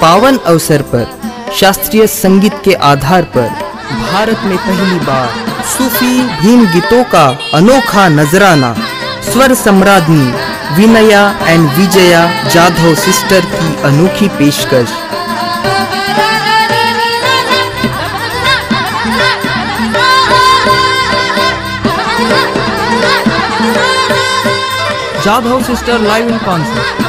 पावन अवसर पर, शास्त्रीय संगीत के आधार पर भारत में पहली बार सूफी भीम गीतों का अनोखा नजराना स्वर सम्राज्ञी विनया एंड विजया जाधव सिस्टर की अनोखी पेशकश। Jadhav sister live in concert